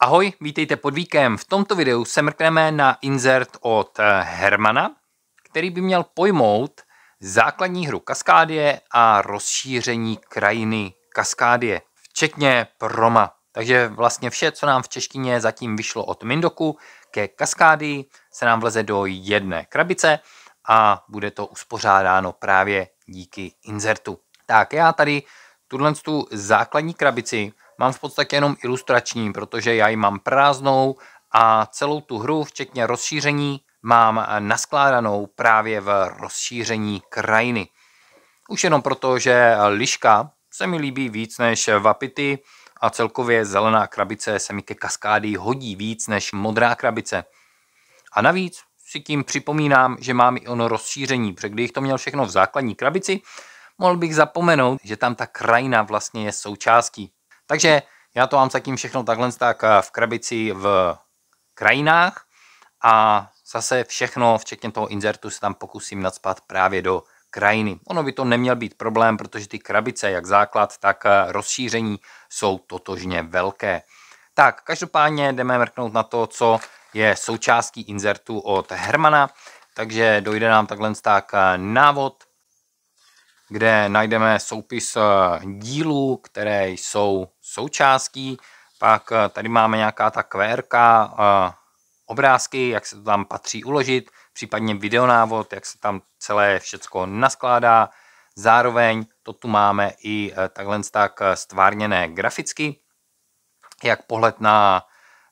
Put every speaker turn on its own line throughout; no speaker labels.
Ahoj, vítejte pod víkem. V tomto videu se mrkneme na insert od Hermana, který by měl pojmout základní hru Kaskádie a rozšíření krajiny Kaskádie, včetně Proma. Takže vlastně vše, co nám v češtině zatím vyšlo od Mindoku ke Kaskádii, se nám vleze do jedné krabice a bude to uspořádáno právě díky insertu. Tak já tady tuhle tu základní krabici mám v podstatě jenom ilustrační, protože já ji mám prázdnou a celou tu hru, včetně rozšíření, mám naskládanou právě v rozšíření krajiny. Už jenom proto, že liška se mi líbí víc než vapity a celkově zelená krabice se mi ke kaskády hodí víc než modrá krabice. A navíc si tím připomínám, že mám i ono rozšíření, protože kdybych to měl všechno v základní krabici, mohl bych zapomenout, že tam ta krajina vlastně je součástí. Takže já to mám zatím všechno takhle tak eh, v krabici v krajinách a zase všechno, včetně toho inzertu, se tam pokusím nadspat právě do krajiny. Ono by to neměl být problém, protože ty krabice, jak základ, tak eh, rozšíření jsou totožně velké. Tak, každopádně jdeme mrknout na to, co je součástí inzertu od Hermana, takže dojde nám takhle tak eh, návod, kde najdeme soupis dílů, které jsou součástí. Pak eh, tady máme nějaká ta QR, eh, obrázky, jak se to tam patří uložit, případně videonávod, jak se tam celé všecko naskládá. Zároveň to tu máme i eh, takhle tak stvárněné graficky, jak pohled na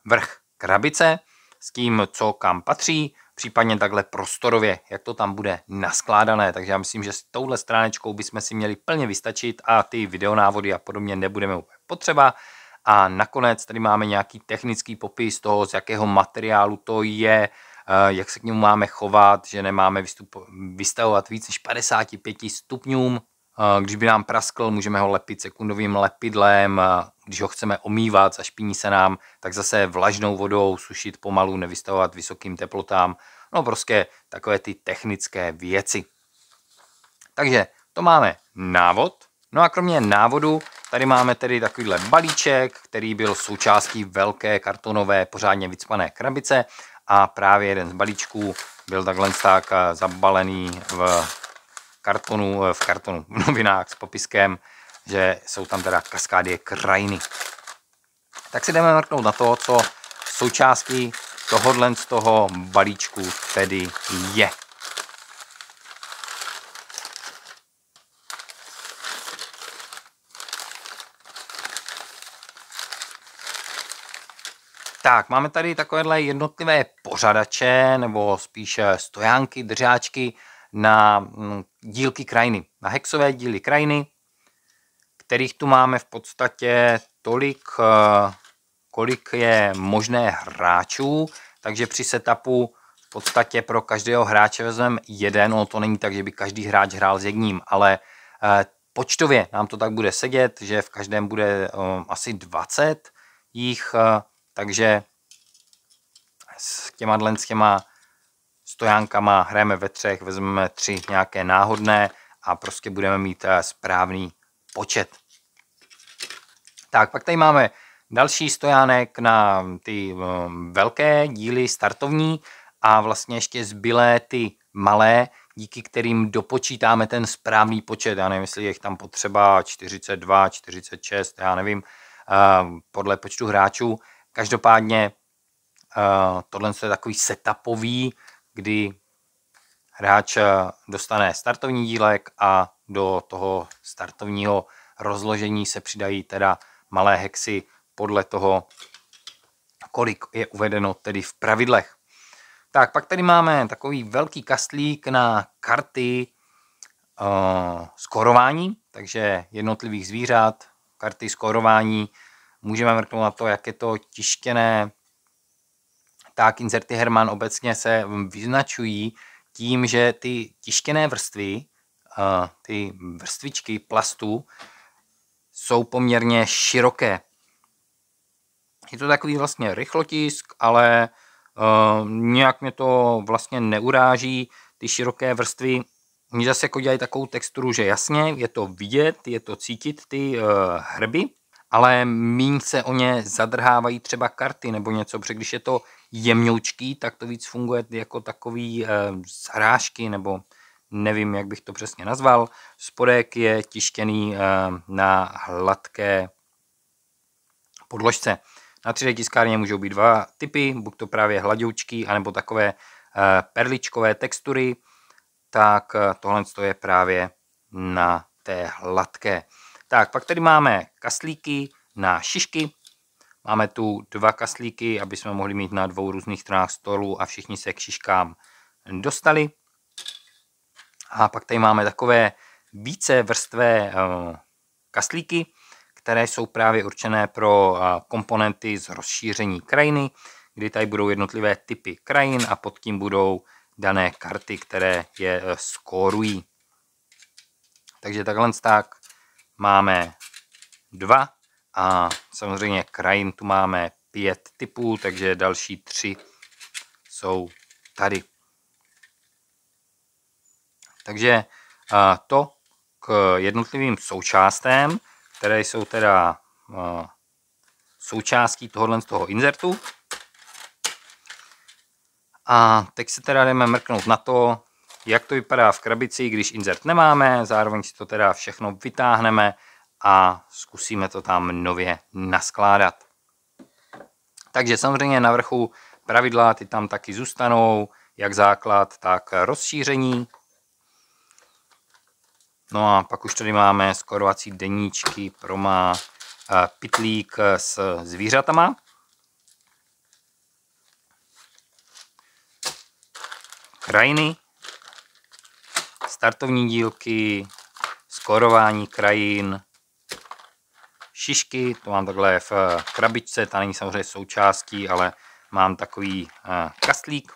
vrch krabice s tím, co kam patří, případně takhle prostorově, jak to tam bude naskládané. Takže já myslím, že s touhle stránečkou bychom si měli plně vystačit a ty videonávody a podobně nebudeme úplně potřeba. A nakonec tady máme nějaký technický popis toho, z jakého materiálu to je, eh, jak se k němu máme chovat, že nemáme vystup, vystavovat víc než 55 stupňům. Eh, když by nám praskl, můžeme ho lepit sekundovým lepidlem, když ho chceme omývat, zašpiní se nám, tak zase vlažnou vodou sušit pomalu, nevystavovat vysokým teplotám. No prostě takové ty technické věci. Takže to máme návod. No a kromě návodu tady máme tedy takovýhle balíček, který byl součástí velké kartonové pořádně vycpané krabice a právě jeden z balíčků byl takhle tak zabalený v kartonu, v kartonu, v novinách s popiskem že jsou tam teda kaskádie krajiny. Tak si jdeme mrknout na to, co součástí tohohle z toho balíčku tedy je. Tak, máme tady takovéhle jednotlivé pořadače, nebo spíš stojánky, držáčky na mm, dílky krajiny, na hexové díly krajiny kterých tu máme v podstatě tolik, eh, kolik je možné hráčů, takže při setupu v podstatě pro každého hráče vezmeme jeden, no to není tak, že by každý hráč hrál s jedním, ale eh, počtově nám to tak bude sedět, že v každém bude eh, asi 20 jich, takže s těma, s těma stojánkama hrajeme ve třech, vezmeme tři nějaké náhodné a prostě budeme mít správný počet. Tak, pak tady máme další stojánek na ty um, velké díly startovní a vlastně ještě zbylé ty malé, díky kterým dopočítáme ten správný počet. Já nevím, jestli je tam potřeba 42, 46, já nevím, uh, podle počtu hráčů. Každopádně tohle je takový setupový, kdy hráč uh, dostane startovní dílek a do toho startovního rozložení se přidají teda malé hexy podle toho, kolik je uvedeno tedy v pravidlech. Tak, pak tady máme takový velký kastlík na karty uh, skorování, takže jednotlivých zvířat, karty skorování. Můžeme mrknout na to, jak je to tištěné. Tak, inserty Herman obecně se vyznačují tím, že ty tištěné vrstvy, uh, ty vrstvičky plastu, jsou poměrně široké. Je to takový vlastně rychlotisk, ale uh, nějak mě to vlastně neuráží. Ty široké vrstvy Oni zase jako dělají takovou texturu, že jasně je to vidět, je to cítit ty uh, hrby, ale míň se o ně zadrhávají třeba karty nebo něco, protože když je to jemňoučký, tak to víc funguje jako takový e, zrážky nebo nevím, jak bych to přesně nazval. Spodek je tištěný e, na hladké podložce. Na 3D tiskárně můžou být dva typy, buď to právě hladoučky, anebo takové e, perličkové textury, tak tohle je právě na té hladké. Tak, pak tady máme kaslíky na šišky. Máme tu dva kaslíky, aby jsme mohli mít na dvou různých stranách stolu a všichni se k šiškám dostali. A pak tady máme takové více vrstvé eh, kaslíky, které jsou právě určené pro eh, komponenty z rozšíření krajiny, kdy tady budou jednotlivé typy krajin a pod tím budou dané karty, které je eh, skórují. Takže takhle tak máme dva a samozřejmě krajin tu máme pět typů, takže další tři jsou tady. Takže to k jednotlivým součástem, které jsou teda součástí tohohle z toho inzertu. A teď se teda jdeme mrknout na to, jak to vypadá v krabici, když insert nemáme, zároveň si to teda všechno vytáhneme a zkusíme to tam nově naskládat. Takže samozřejmě na vrchu pravidla ty tam taky zůstanou, jak základ, tak rozšíření. No a pak už tady máme skorovací deníčky pro má eh, pitlík s zvířatama. Krajiny, startovní dílky, skorování krajin, šišky, to mám takhle v krabičce, ta není samozřejmě součástí, ale mám takový eh, kastlík,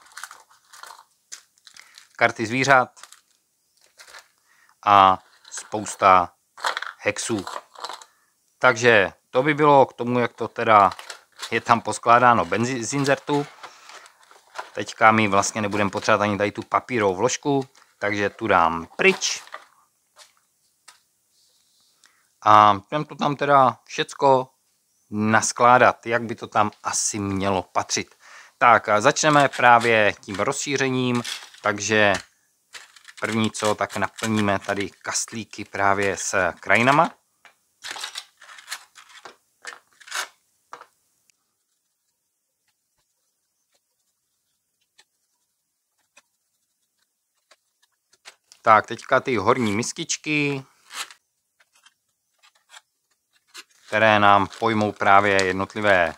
karty zvířat a spousta hexů. Takže to by bylo k tomu, jak to teda je tam poskládáno z inzertu. Teďka my vlastně nebudeme potřebovat ani tady tu papírovou vložku, takže tu dám pryč. A jdem to tam teda všecko naskládat, jak by to tam asi mělo patřit. Tak a začneme právě tím rozšířením, takže první co, tak naplníme tady kastlíky právě s krajinama. Tak, teďka ty horní miskičky, které nám pojmou právě jednotlivé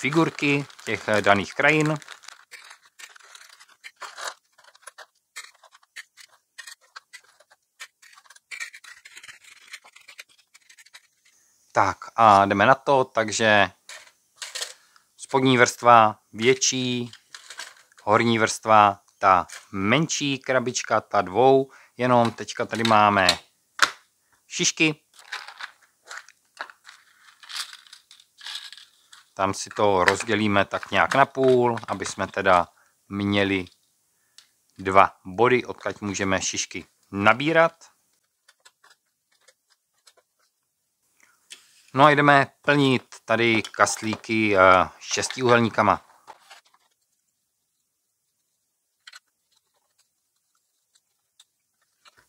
figurky těch daných krajin. Tak a jdeme na to, takže spodní vrstva větší, horní vrstva ta menší krabička, ta dvou, jenom teďka tady máme šišky. Tam si to rozdělíme tak nějak na půl, aby jsme teda měli dva body, odkud můžeme šišky nabírat. No a jdeme plnit tady kaslíky eh, šestiúhelníkama.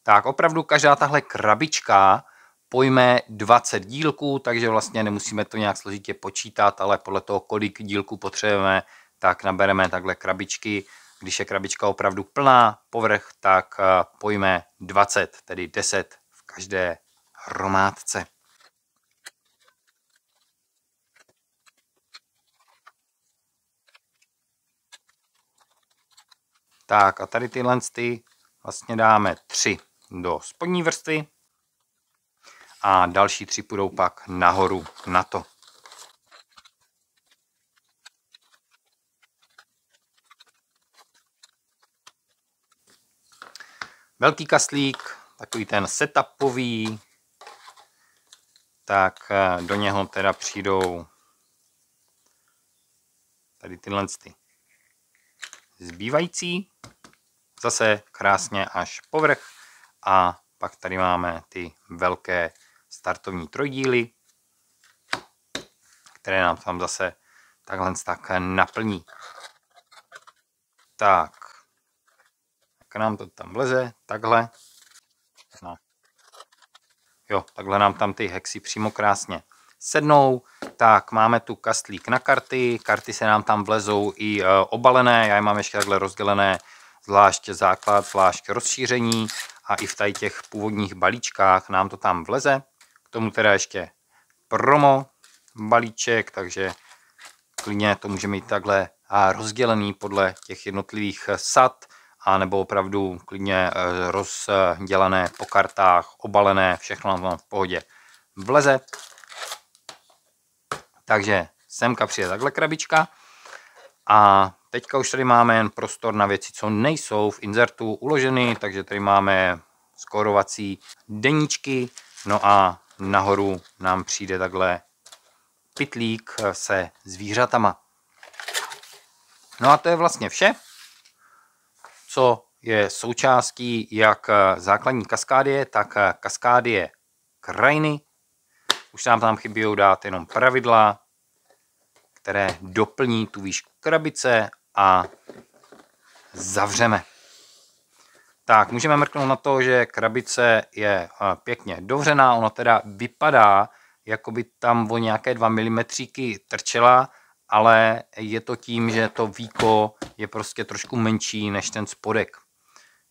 tak opravdu každá tahle krabička pojme 20 dílků, takže vlastně nemusíme to nějak složitě počítat, ale podle toho, kolik dílků potřebujeme, tak nabereme takhle krabičky. Když je krabička opravdu plná povrch, tak eh, pojme 20, tedy 10 v každé hromádce. Tak a tady tyhle ty vlastně dáme 3 do spodní vrstvy a další tři půjdou pak nahoru na to. Velký kaslík, takový ten setupový, tak eh, do něho teda přijdou tady tyhle ty zbývající, zase krásně až povrch a pak tady máme ty velké startovní trojdíly. které nám tam zase takhle tak naplní. Tak. Jak nám to tam vleze, takhle. No. Jo, takhle nám tam ty hexy přímo krásně sednou. Tak, máme tu kastlík na karty, karty se nám tam vlezou i e, obalené, já je mám ještě takhle rozdělené, zvlášť základ, zvlášť rozšíření a i v tady těch původních balíčkách nám to tam vleze. K tomu teda ještě promo balíček, takže klidně to může mít takhle rozdělený podle těch jednotlivých sad, a nebo opravdu klidně e, rozdělené po kartách, obalené, všechno nám v pohodě vleze. Takže semka přijde takhle krabička a teďka už tady máme jen prostor na věci, co nejsou v inzertu uloženy, takže tady máme skorovací deníčky, no a nahoru nám přijde takhle pitlík se zvířatama. No a to je vlastně vše, co je součástí jak základní kaskádie, tak kaskádie krajiny. Už nám tam chybí dát jenom pravidla, které doplní tu výšku krabice a zavřeme. Tak, můžeme mrknout na to, že krabice je pěkně dovřená, ono teda vypadá, jako by tam o nějaké 2 mm trčela, ale je to tím, že to víko je prostě trošku menší než ten spodek.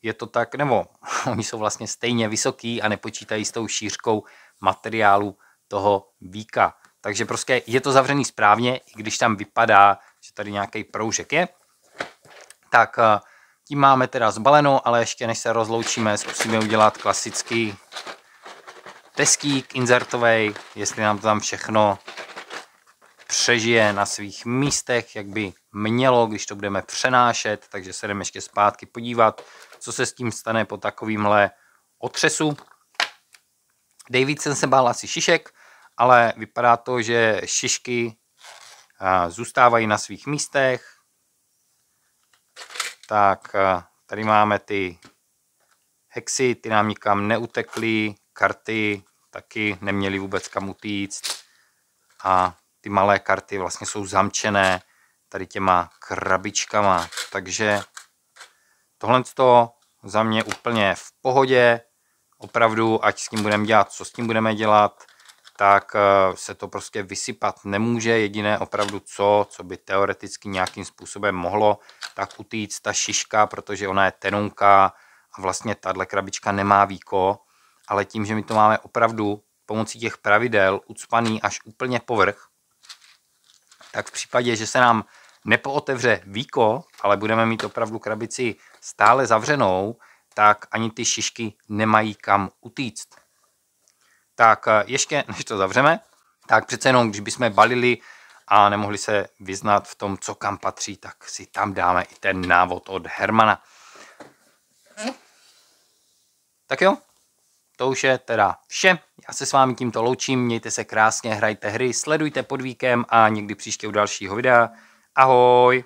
Je to tak, nebo oni jsou vlastně stejně vysoký a nepočítají s tou šířkou materiálu toho víka. Takže prostě je to zavřený správně, i když tam vypadá, že tady nějaký proužek je. Tak tím máme teda zbaleno, ale ještě než se rozloučíme, zkusíme udělat klasický teskík inzertový, jestli nám to tam všechno přežije na svých místech, jak by mělo, když to budeme přenášet, takže se jdeme ještě zpátky podívat, co se s tím stane po takovýmhle otřesu. Davidson se bál asi šišek, ale vypadá to, že šišky zůstávají na svých místech. Tak tady máme ty hexy, ty nám nikam neutekly, karty taky neměly vůbec kam utíct. A ty malé karty vlastně jsou zamčené tady těma krabičkama, takže tohle to za mě úplně v pohodě, opravdu, ať s tím budeme dělat, co s tím budeme dělat, tak eh, se to prostě vysypat nemůže. Jediné opravdu co, co by teoreticky nějakým způsobem mohlo, tak utíct ta šiška, protože ona je tenonká a vlastně tahle krabička nemá víko, ale tím, že my to máme opravdu pomocí těch pravidel ucpaný až úplně povrch, tak v případě, že se nám nepootevře víko, ale budeme mít opravdu krabici stále zavřenou, tak ani ty šišky nemají kam utíct. Tak eh, ještě, než to zavřeme, tak přece jenom, když bychom balili a nemohli se vyznat v tom, co kam patří, tak si tam dáme i ten návod od Hermana. Tak jo, to už je teda vše. Já se s vámi tímto loučím, mějte se krásně, hrajte hry, sledujte podvíkem a někdy příště u dalšího videa. Ahoj!